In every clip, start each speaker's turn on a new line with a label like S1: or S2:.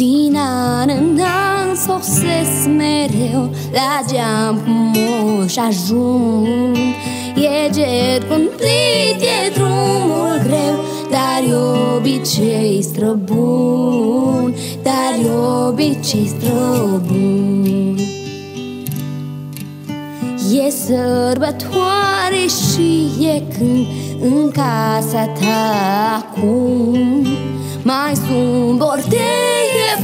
S1: Din an în an sosesc mereu La geam frumos ajung. E ger cumplit, e drumul greu Dar e obicei străbun Dar e obicei străbun. E sărbătoare și e când în casa ta acum. Mai sunt bordei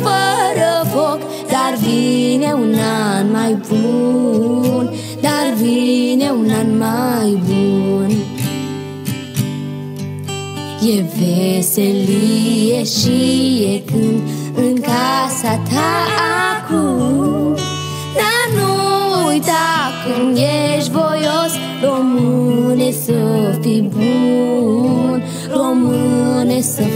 S1: fără foc Dar vine un an mai bun Dar vine un an mai bun. E veselie și e când în casa ta acum Dar nu uita când ești voios Române să fii bun Române să fii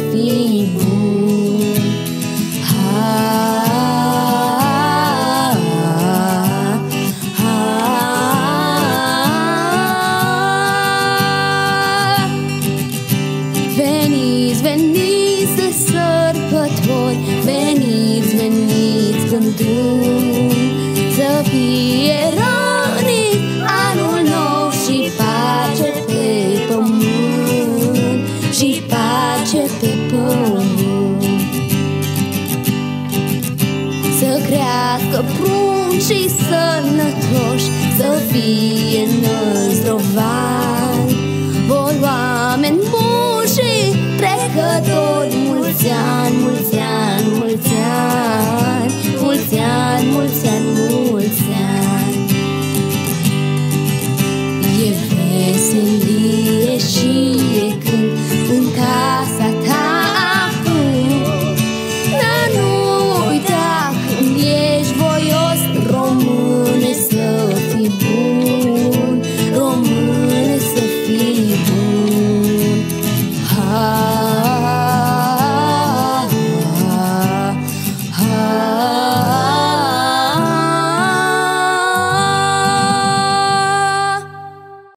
S1: sărbători Veniți, veniți când drum Să fie rănit anul nou Și pace pe pământ Și pace pe pământ. Să crească pruncii sănătoși Să fie năzdrovani Voi oameni buni și pregătiți she